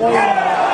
Yeah!